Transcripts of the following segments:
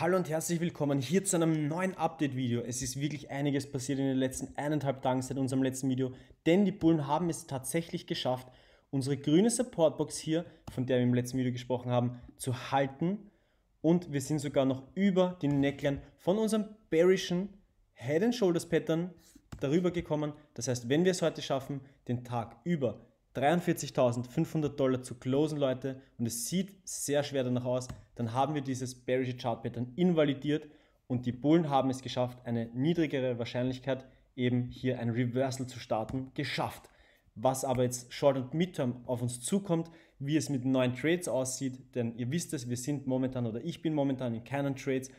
Hallo und herzlich willkommen hier zu einem neuen Update-Video. Es ist wirklich einiges passiert in den letzten eineinhalb Tagen seit unserem letzten Video, denn die Bullen haben es tatsächlich geschafft, unsere grüne Supportbox hier, von der wir im letzten Video gesprochen haben, zu halten und wir sind sogar noch über den Neckline von unserem bearischen Head and Shoulders Pattern darüber gekommen. Das heißt, wenn wir es heute schaffen, den Tag über 43.500 Dollar zu closen, Leute, und es sieht sehr schwer danach aus, dann haben wir dieses bearische Chart Pattern invalidiert und die Bullen haben es geschafft, eine niedrigere Wahrscheinlichkeit eben hier ein Reversal zu starten, geschafft. Was aber jetzt Short- und Midterm auf uns zukommt, wie es mit neuen Trades aussieht, denn ihr wisst es, wir sind momentan oder ich bin momentan in keinen Trades,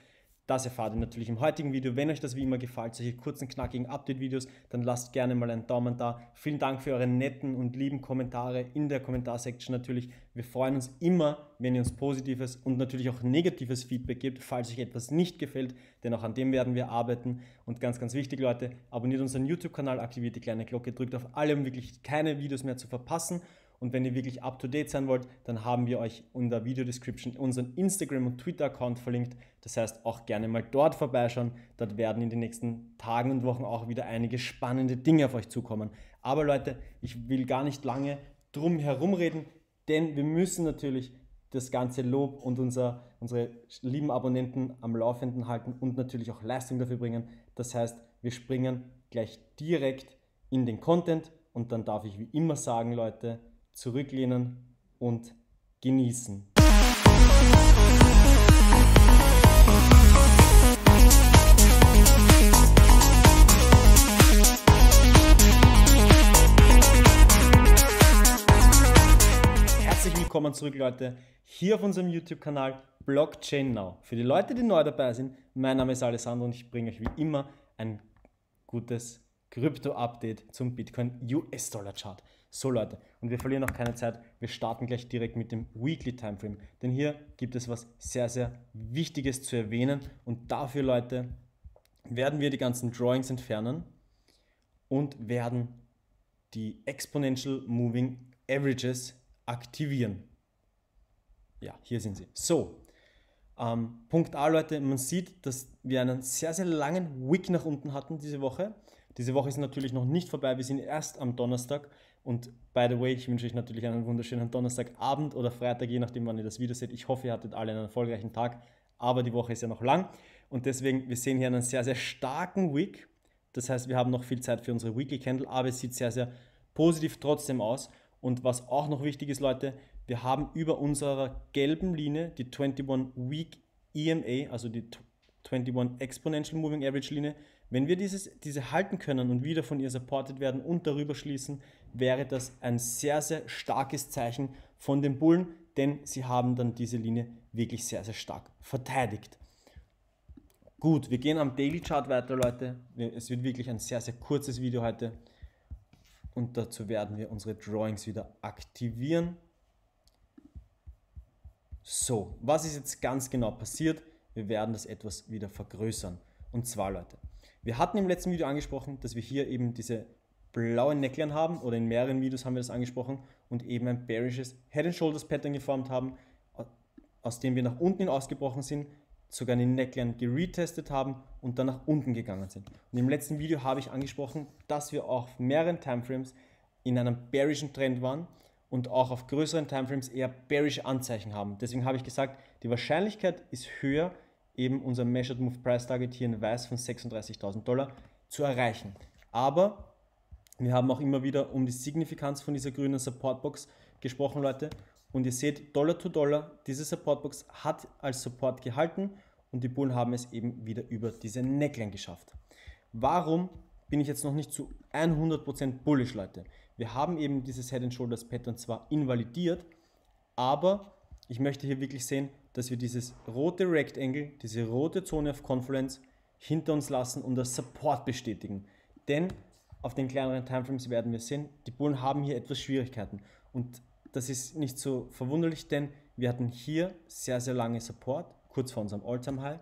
das erfahrt ihr natürlich im heutigen Video. Wenn euch das wie immer gefällt, solche kurzen, knackigen Update-Videos, dann lasst gerne mal einen Daumen da. Vielen Dank für eure netten und lieben Kommentare in der Kommentarsektion natürlich. Wir freuen uns immer, wenn ihr uns positives und natürlich auch negatives Feedback gebt, falls euch etwas nicht gefällt, denn auch an dem werden wir arbeiten. Und ganz, ganz wichtig, Leute, abonniert unseren YouTube-Kanal, aktiviert die kleine Glocke, drückt auf alle, um wirklich keine Videos mehr zu verpassen. Und wenn ihr wirklich up to date sein wollt, dann haben wir euch in der Video-Description unseren Instagram- und Twitter-Account verlinkt. Das heißt, auch gerne mal dort vorbeischauen. Dort werden in den nächsten Tagen und Wochen auch wieder einige spannende Dinge auf euch zukommen. Aber Leute, ich will gar nicht lange drum herum reden, denn wir müssen natürlich das ganze Lob und unser, unsere lieben Abonnenten am Laufenden halten und natürlich auch Leistung dafür bringen. Das heißt, wir springen gleich direkt in den Content und dann darf ich wie immer sagen, Leute, zurücklehnen und genießen. Herzlich willkommen zurück, Leute, hier auf unserem YouTube-Kanal Blockchain Now. Für die Leute, die neu dabei sind, mein Name ist Alessandro und ich bringe euch wie immer ein gutes Krypto-Update zum Bitcoin US-Dollar-Chart. So Leute, und wir verlieren auch keine Zeit, wir starten gleich direkt mit dem Weekly Timeframe, denn hier gibt es was sehr, sehr Wichtiges zu erwähnen und dafür Leute werden wir die ganzen Drawings entfernen und werden die Exponential Moving Averages aktivieren. Ja, hier sind sie. So, ähm, Punkt A, Leute, man sieht, dass wir einen sehr, sehr langen Wick nach unten hatten diese Woche. Diese Woche ist natürlich noch nicht vorbei, wir sind erst am Donnerstag. Und by the way, ich wünsche euch natürlich einen wunderschönen Donnerstagabend oder Freitag, je nachdem, wann ihr das Video seht. Ich hoffe, ihr hattet alle einen erfolgreichen Tag, aber die Woche ist ja noch lang. Und deswegen, wir sehen hier einen sehr, sehr starken Wick. Das heißt, wir haben noch viel Zeit für unsere Weekly Candle, aber es sieht sehr, sehr positiv trotzdem aus. Und was auch noch wichtig ist, Leute, wir haben über unserer gelben Linie die 21 Week EMA, also die 21 Exponential Moving Average Linie. Wenn wir dieses, diese halten können und wieder von ihr supported werden und darüber schließen, wäre das ein sehr, sehr starkes Zeichen von den Bullen, denn sie haben dann diese Linie wirklich sehr, sehr stark verteidigt. Gut, wir gehen am Daily Chart weiter, Leute. Es wird wirklich ein sehr, sehr kurzes Video heute. Und dazu werden wir unsere Drawings wieder aktivieren. So, was ist jetzt ganz genau passiert? Wir werden das etwas wieder vergrößern. Und zwar, Leute, wir hatten im letzten Video angesprochen, dass wir hier eben diese blaue Neckline haben oder in mehreren Videos haben wir das angesprochen und eben ein bearisches Head and Shoulders Pattern geformt haben, aus dem wir nach unten hin ausgebrochen sind, sogar eine Neckline geretestet haben und dann nach unten gegangen sind. Und im letzten Video habe ich angesprochen, dass wir auf mehreren Timeframes in einem bearischen Trend waren und auch auf größeren Timeframes eher bearische Anzeichen haben. Deswegen habe ich gesagt, die Wahrscheinlichkeit ist höher, eben unser Measured Move Price Target hier in weiß von 36.000 Dollar zu erreichen. Aber wir haben auch immer wieder um die Signifikanz von dieser grünen Supportbox gesprochen, Leute. Und ihr seht, Dollar to Dollar, diese Supportbox hat als Support gehalten und die Bullen haben es eben wieder über diese Neckline geschafft. Warum bin ich jetzt noch nicht zu 100% bullish, Leute? Wir haben eben dieses Head and Shoulders Pattern zwar invalidiert, aber ich möchte hier wirklich sehen, dass wir dieses rote Rectangle, diese rote Zone of Confluence hinter uns lassen und das Support bestätigen. Denn auf den kleineren Timeframes werden wir sehen, die Bullen haben hier etwas Schwierigkeiten. Und das ist nicht so verwunderlich, denn wir hatten hier sehr, sehr lange Support, kurz vor unserem All-Time-High.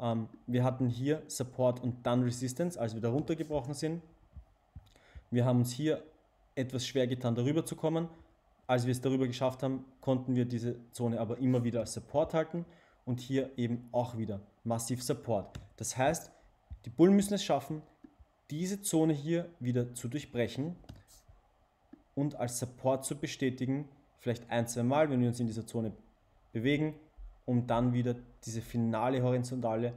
Ähm, wir hatten hier Support und dann Resistance, als wir da runtergebrochen sind. Wir haben uns hier etwas schwer getan, darüber zu kommen. Als wir es darüber geschafft haben, konnten wir diese Zone aber immer wieder als Support halten. und hier eben auch wieder massiv Support. Das heißt, die Bullen müssen es schaffen, diese Zone hier wieder zu durchbrechen und als Support zu bestätigen, vielleicht ein, zwei Mal, wenn wir uns in dieser Zone bewegen, um dann wieder diese finale horizontale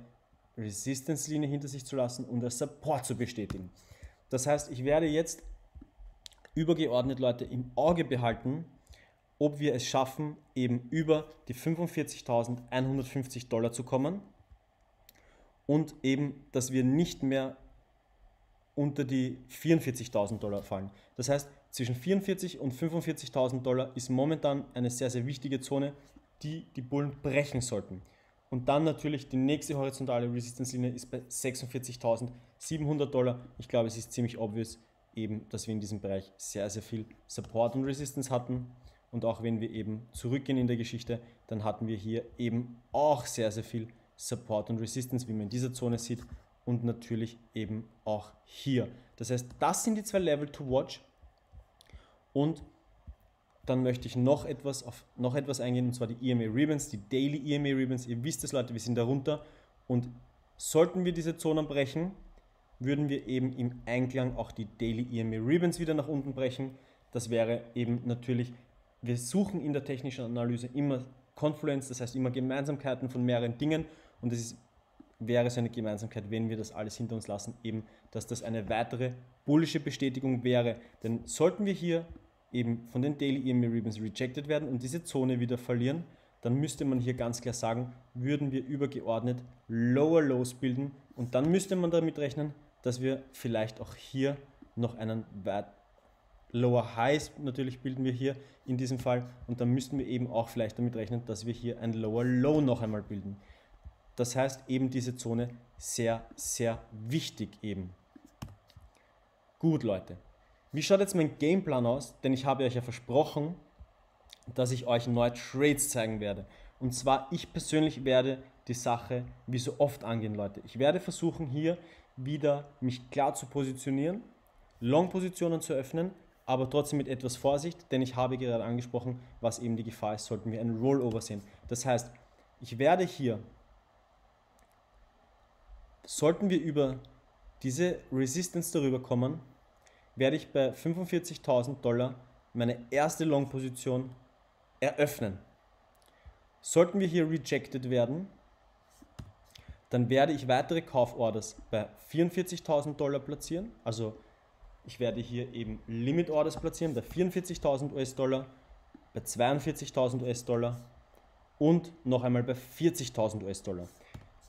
Resistance-Linie hinter sich zu lassen und als Support zu bestätigen. Das heißt, ich werde jetzt übergeordnet Leute im Auge behalten, ob wir es schaffen, eben über die 45.150 Dollar zu kommen und eben, dass wir nicht mehr unter die 44.000 Dollar fallen. Das heißt, zwischen 44 und 45.000 Dollar ist momentan eine sehr, sehr wichtige Zone, die die Bullen brechen sollten. Und dann natürlich die nächste horizontale Resistance-Linie ist bei 46.700 Dollar. Ich glaube, es ist ziemlich obvious, eben, dass wir in diesem Bereich sehr, sehr viel Support und Resistance hatten. Und auch wenn wir eben zurückgehen in der Geschichte, dann hatten wir hier eben auch sehr, sehr viel Support und Resistance, wie man in dieser Zone sieht. Und natürlich eben auch hier. Das heißt, das sind die zwei Level to watch. Und dann möchte ich noch etwas auf noch etwas eingehen, und zwar die EMA Ribbons, die Daily EMA Ribbons. Ihr wisst es, Leute, wir sind darunter. Und sollten wir diese Zonen brechen, würden wir eben im Einklang auch die Daily EMA Ribbons wieder nach unten brechen. Das wäre eben natürlich, wir suchen in der technischen Analyse immer Confluence, das heißt immer Gemeinsamkeiten von mehreren Dingen und es wäre so eine Gemeinsamkeit, wenn wir das alles hinter uns lassen, eben, dass das eine weitere bullische Bestätigung wäre. Denn sollten wir hier eben von den Daily EMA Ribbons rejected werden und diese Zone wieder verlieren, dann müsste man hier ganz klar sagen, würden wir übergeordnet Lower Lows bilden und dann müsste man damit rechnen, dass wir vielleicht auch hier noch einen Lower Highs natürlich bilden wir hier in diesem Fall und dann müssten wir eben auch vielleicht damit rechnen, dass wir hier ein Lower Low noch einmal bilden. Das heißt eben diese Zone sehr, sehr wichtig eben. Gut Leute, wie schaut jetzt mein Gameplan aus? Denn ich habe euch ja versprochen, dass ich euch neue Trades zeigen werde. Und zwar ich persönlich werde die Sache wie so oft angehen, Leute. Ich werde versuchen hier wieder mich klar zu positionieren, Long-Positionen zu öffnen, aber trotzdem mit etwas Vorsicht, denn ich habe gerade angesprochen, was eben die Gefahr ist, sollten wir einen Rollover sehen. Das heißt, ich werde hier, sollten wir über diese Resistance darüber kommen, werde ich bei 45.000 Dollar meine erste Long-Position eröffnen. Sollten wir hier rejected werden, dann werde ich weitere Kauforders bei 44.000 Dollar platzieren. Also ich werde hier eben Limit Orders platzieren bei 44.000 US-Dollar, bei 42.000 US-Dollar und noch einmal bei 40.000 US-Dollar.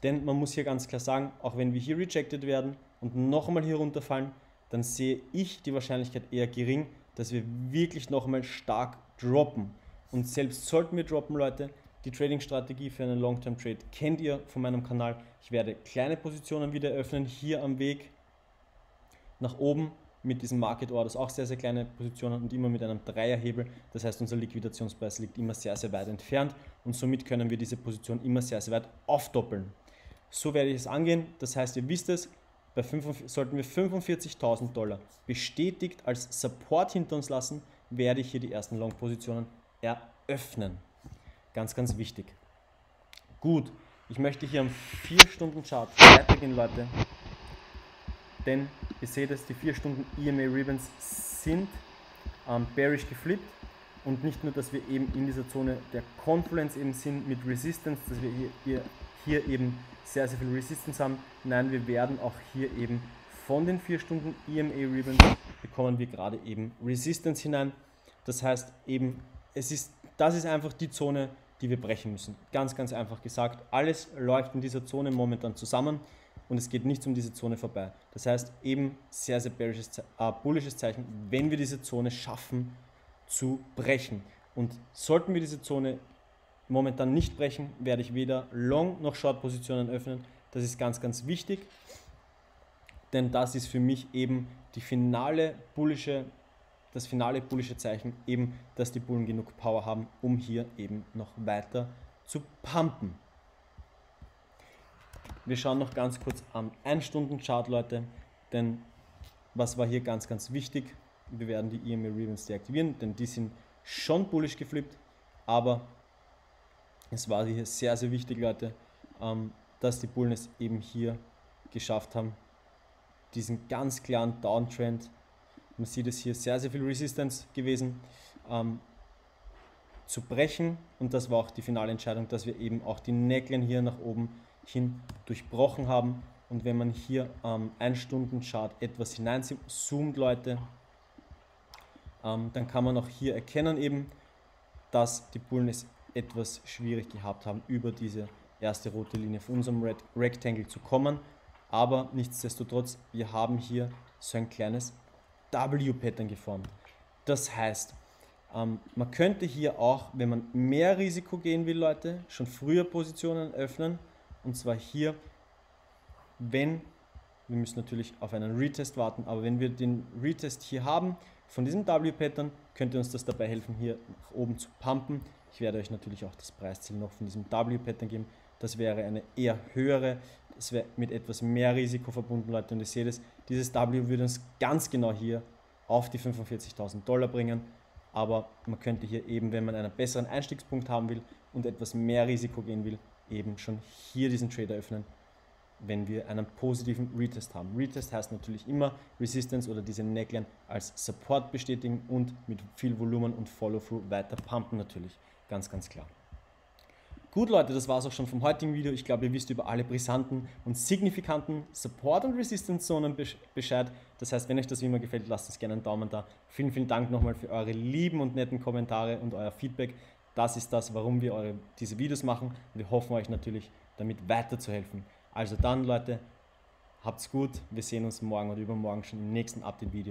Denn man muss hier ganz klar sagen, auch wenn wir hier rejected werden und noch einmal hier runterfallen, dann sehe ich die Wahrscheinlichkeit eher gering, dass wir wirklich noch einmal stark droppen. Und selbst sollten wir droppen, Leute, die Trading-Strategie für einen Long-Term-Trade kennt ihr von meinem Kanal. Ich werde kleine Positionen wieder öffnen, hier am Weg nach oben mit diesem Market Orders, auch sehr, sehr kleine Positionen und immer mit einem Dreierhebel. Das heißt, unser Liquidationspreis liegt immer sehr, sehr weit entfernt und somit können wir diese Position immer sehr, sehr weit aufdoppeln. So werde ich es angehen. Das heißt, ihr wisst es, bei 5, sollten wir 45.000 Dollar bestätigt als Support hinter uns lassen, werde ich hier die ersten Long-Positionen eröffnen. Ganz, ganz wichtig. Gut, ich möchte hier am 4-Stunden-Chart weitergehen, Leute. Denn ihr seht es, die 4 Stunden EMA Ribbons sind ähm, bearish geflippt. Und nicht nur, dass wir eben in dieser Zone der Confluence eben sind mit Resistance, dass wir hier, hier, hier eben sehr, sehr viel Resistance haben. Nein, wir werden auch hier eben von den 4 Stunden EMA Ribbons bekommen wir gerade eben Resistance hinein. Das heißt eben, es ist, das ist einfach die Zone, die wir brechen müssen. Ganz, ganz einfach gesagt. Alles läuft in dieser Zone momentan zusammen und es geht nichts um diese Zone vorbei. Das heißt eben sehr, sehr bearisches, äh, bullisches Zeichen, wenn wir diese Zone schaffen zu brechen. Und sollten wir diese Zone momentan nicht brechen, werde ich weder Long noch Short Positionen öffnen. Das ist ganz, ganz wichtig, denn das ist für mich eben die finale bullische das finale bullische Zeichen eben, dass die Bullen genug Power haben, um hier eben noch weiter zu pumpen. Wir schauen noch ganz kurz am 1-Stunden-Chart, Leute, denn was war hier ganz, ganz wichtig? Wir werden die EMA Ribbons deaktivieren, denn die sind schon bullish geflippt, aber Es war hier sehr, sehr wichtig, Leute, ähm, dass die Bullen es eben hier geschafft haben, diesen ganz klaren Downtrend, man sieht es hier, sehr, sehr viel Resistance gewesen, ähm, zu brechen und das war auch die finale Entscheidung, dass wir eben auch die Neckline hier nach oben hin durchbrochen haben und wenn man hier ähm, ein Stunden Chart etwas hineinzoomt, Leute, ähm, dann kann man auch hier erkennen eben, dass die Bullen es etwas schwierig gehabt haben, über diese erste rote Linie von unserem Red Rectangle zu kommen. Aber nichtsdestotrotz, wir haben hier so ein kleines W-Pattern geformt. Das heißt, ähm, man könnte hier auch, wenn man mehr Risiko gehen will, Leute, schon früher Positionen öffnen. Und zwar hier wenn, wir müssen natürlich auf einen Retest warten, aber wenn wir den Retest hier haben von diesem W-Pattern, könnte uns das dabei helfen, hier nach oben zu pumpen. Ich werde euch natürlich auch das Preisziel noch von diesem W-Pattern geben. Das wäre eine eher höhere, das wäre mit etwas mehr Risiko verbunden, Leute. Und ihr seht es, dieses W würde uns ganz genau hier auf die 45.000 Dollar bringen. Aber man könnte hier eben, wenn man einen besseren Einstiegspunkt haben will und etwas mehr Risiko gehen will, eben schon hier diesen Trader öffnen wenn wir einen positiven Retest haben. Retest heißt natürlich immer Resistance oder diese Neckline als Support bestätigen und mit viel Volumen und Follow-through weiter pumpen natürlich. Ganz, ganz klar. Gut Leute, das war es auch schon vom heutigen Video. Ich glaube, ihr wisst über alle brisanten und signifikanten Support- und Resistance-Zonen Bescheid. Das heißt, wenn euch das wie immer gefällt, lasst uns gerne einen Daumen da. Vielen, vielen Dank nochmal für eure lieben und netten Kommentare und euer Feedback. Das ist das, warum wir eure, diese Videos machen. Und wir hoffen euch natürlich, damit weiterzuhelfen. Also dann, Leute, habt's gut. Wir sehen uns morgen oder übermorgen schon im nächsten Update-Video.